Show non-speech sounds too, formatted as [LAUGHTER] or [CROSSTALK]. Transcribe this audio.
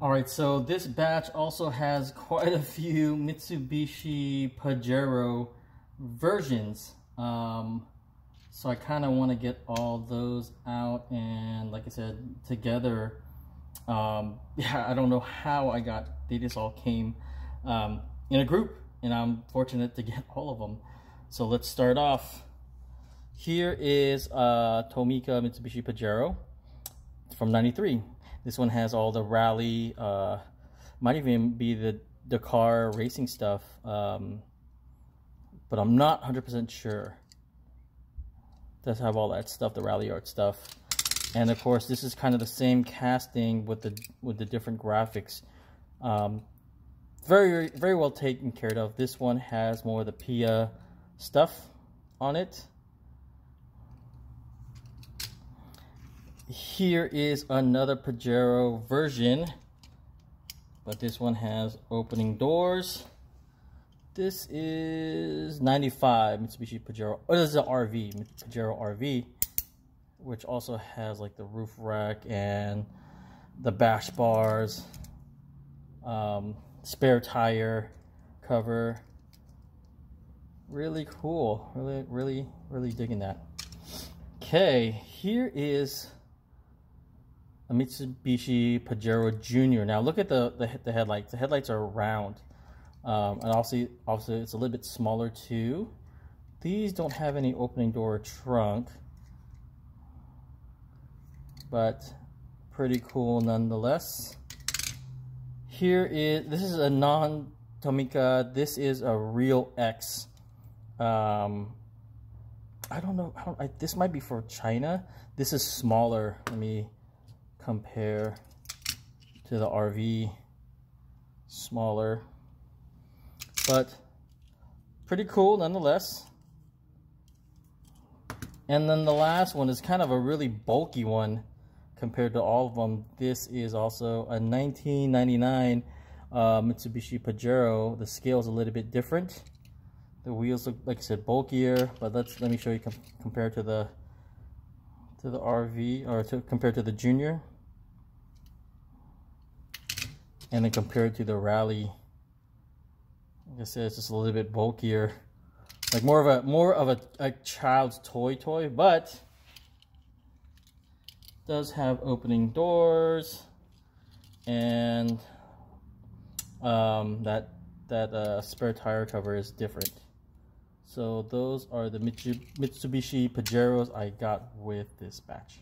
All right, so this batch also has [LAUGHS] quite a few Mitsubishi Pajero versions. Um, so I kind of want to get all those out and like I said, together. Um, [LAUGHS] yeah, I don't know how I got, they just all came um, in a group and I'm fortunate to [LAUGHS] get all of them. So let's start off. Here is uh, Tomica Mitsubishi Pajero from 93. This one has all the rally, uh, might even be the Dakar racing stuff, um, but I'm not 100% sure. Does have all that stuff, the Ralliart stuff. And of course, this is kind of the same casting with the with the different graphics. Um, very, very well taken care of. This one has more of the Pia stuff on it. Here is another Pajero version, but this one has opening doors. This is 95 Mitsubishi Pajero. Oh, this is an RV, Pajero RV, which also has like the roof rack and the bash bars, um, spare tire cover. Really cool. Really, really, really digging that. Okay, here is a Mitsubishi Pajero Junior. Now look at the, the, the headlights. The headlights are round. Um, and also, also it's a little bit smaller too. These don't have any opening door trunk. But pretty cool nonetheless. Here is, this is a non-Tomica. This is a Real X. Um, I don't know. I don't, I, this might be for China. This is smaller. Let me compare to the RV smaller but pretty cool nonetheless. And then the last one is kind of a really bulky one compared to all of them. This is also a 1999 uh, Mitsubishi Pajero. The scale is a little bit different. The wheels look like I said bulkier but let's let me show you com compared to the to the RV or to compared to the Junior and then compared to the Rally like I said it's just a little bit bulkier. Like more of a more of a, a child's toy toy but does have opening doors and um, that that uh, spare tire cover is different. So those are the Mitsubishi Pajeros I got with this batch